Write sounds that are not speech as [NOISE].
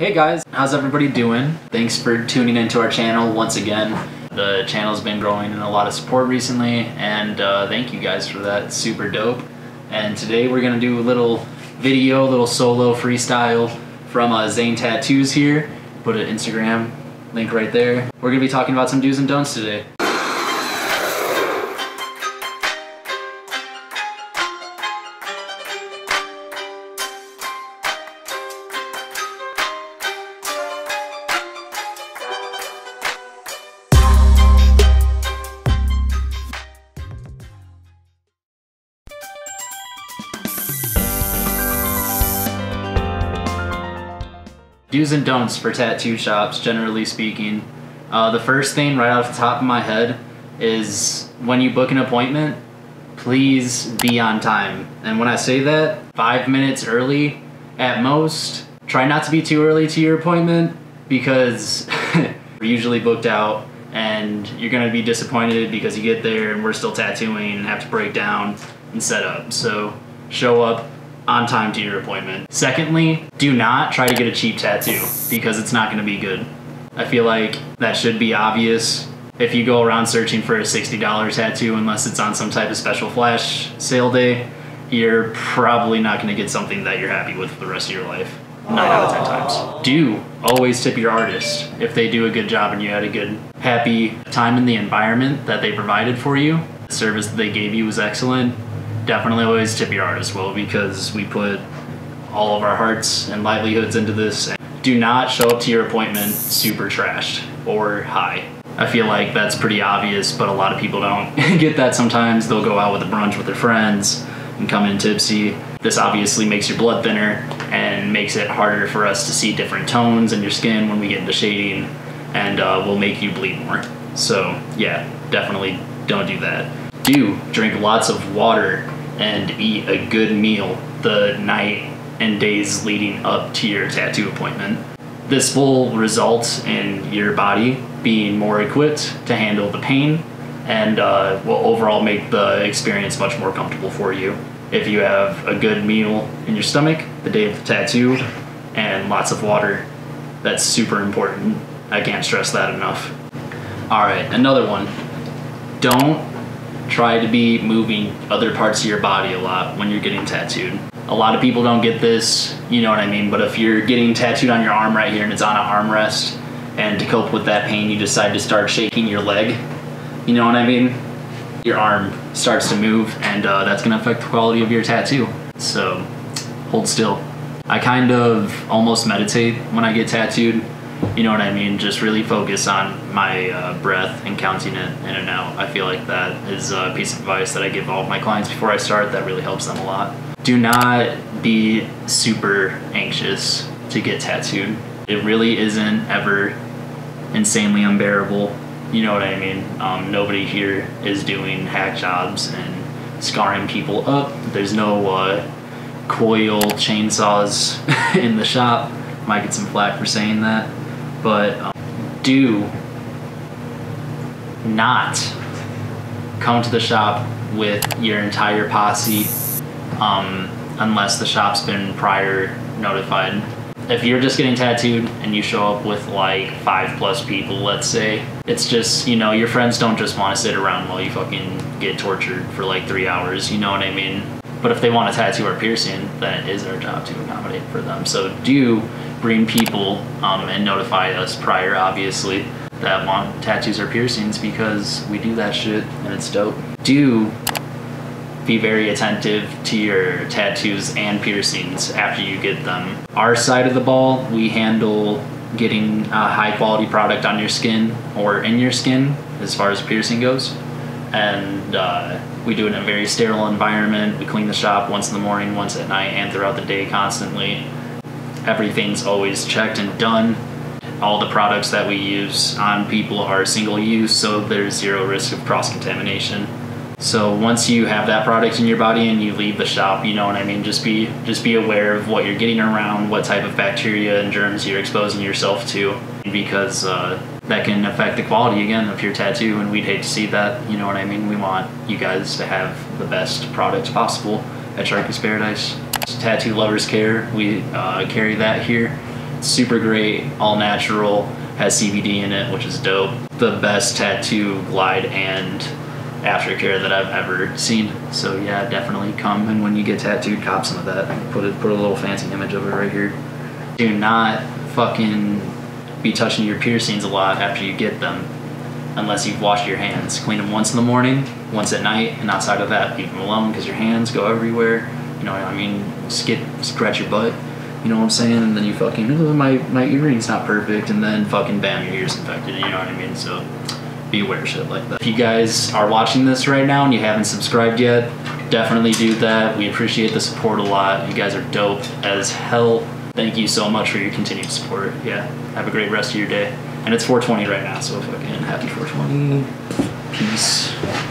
Hey guys, how's everybody doing? Thanks for tuning into our channel once again. The channel's been growing in a lot of support recently, and uh, thank you guys for that. It's super dope. And today we're gonna do a little video, a little solo freestyle from uh, Zane Tattoos here. Put an Instagram link right there. We're gonna be talking about some do's and don'ts today. Do's and don'ts for tattoo shops, generally speaking. Uh, the first thing right off the top of my head is when you book an appointment, please be on time. And when I say that, five minutes early at most. Try not to be too early to your appointment because [LAUGHS] we're usually booked out and you're gonna be disappointed because you get there and we're still tattooing and have to break down and set up. So show up on time to your appointment. Secondly, do not try to get a cheap tattoo because it's not gonna be good. I feel like that should be obvious. If you go around searching for a $60 tattoo, unless it's on some type of special flash sale day, you're probably not gonna get something that you're happy with for the rest of your life. Nine out of 10 times. Do always tip your artist if they do a good job and you had a good, happy time in the environment that they provided for you. The service that they gave you was excellent definitely always tip your artist well because we put all of our hearts and livelihoods into this. Do not show up to your appointment super trashed or high. I feel like that's pretty obvious, but a lot of people don't [LAUGHS] get that sometimes. They'll go out with a brunch with their friends and come in tipsy. This obviously makes your blood thinner and makes it harder for us to see different tones in your skin when we get into shading and uh, will make you bleed more. So yeah, definitely don't do that. Do drink lots of water and eat a good meal the night and days leading up to your tattoo appointment. This will result in your body being more equipped to handle the pain and uh, will overall make the experience much more comfortable for you. If you have a good meal in your stomach the day of the tattoo and lots of water, that's super important. I can't stress that enough. All right, another one. Don't try to be moving other parts of your body a lot when you're getting tattooed. A lot of people don't get this, you know what I mean, but if you're getting tattooed on your arm right here and it's on an armrest, and to cope with that pain, you decide to start shaking your leg, you know what I mean? Your arm starts to move, and uh, that's gonna affect the quality of your tattoo. So, hold still. I kind of almost meditate when I get tattooed you know what I mean? Just really focus on my uh, breath and counting it in and out. I feel like that is a piece of advice that I give all of my clients before I start that really helps them a lot. Do not be super anxious to get tattooed. It really isn't ever insanely unbearable. You know what I mean? Um, nobody here is doing hack jobs and scarring people up. There's no uh, coil chainsaws [LAUGHS] in the shop. Might get some flack for saying that but um, do not come to the shop with your entire posse um, unless the shop's been prior notified. If you're just getting tattooed and you show up with like five plus people, let's say, it's just, you know, your friends don't just want to sit around while you fucking get tortured for like three hours, you know what I mean? But if they want a tattoo or piercing, then it is our job to accommodate for them. So do bring people um, and notify us prior, obviously, that want tattoos or piercings because we do that shit and it's dope. Do be very attentive to your tattoos and piercings after you get them. Our side of the ball, we handle getting a high quality product on your skin or in your skin as far as piercing goes. And uh, we do it in a very sterile environment. We clean the shop once in the morning, once at night, and throughout the day constantly everything's always checked and done. All the products that we use on people are single use, so there's zero risk of cross contamination. So once you have that product in your body and you leave the shop, you know what I mean. Just be just be aware of what you're getting around, what type of bacteria and germs you're exposing yourself to, because uh, that can affect the quality again of your tattoo. And we'd hate to see that. You know what I mean. We want you guys to have the best products possible at Sharky's Paradise tattoo lovers care. We uh, carry that here, super great, all natural, has CBD in it, which is dope. The best tattoo glide and aftercare that I've ever seen. So yeah, definitely come and when you get tattooed, cop some of that. Put it, put a little fancy image of it right here. Do not fucking be touching your piercings a lot after you get them, unless you've washed your hands. Clean them once in the morning, once at night, and outside of that, leave them alone because your hands go everywhere. You know, I mean, skip, scratch your butt. You know what I'm saying? And then you fucking, oh, my my earring's not perfect, and then fucking bam, your ear's infected. You know what I mean? So be aware of shit like that. If you guys are watching this right now and you haven't subscribed yet, definitely do that. We appreciate the support a lot. You guys are dope as hell. Thank you so much for your continued support. Yeah, have a great rest of your day. And it's 420 right now, so fucking happy 420. Peace.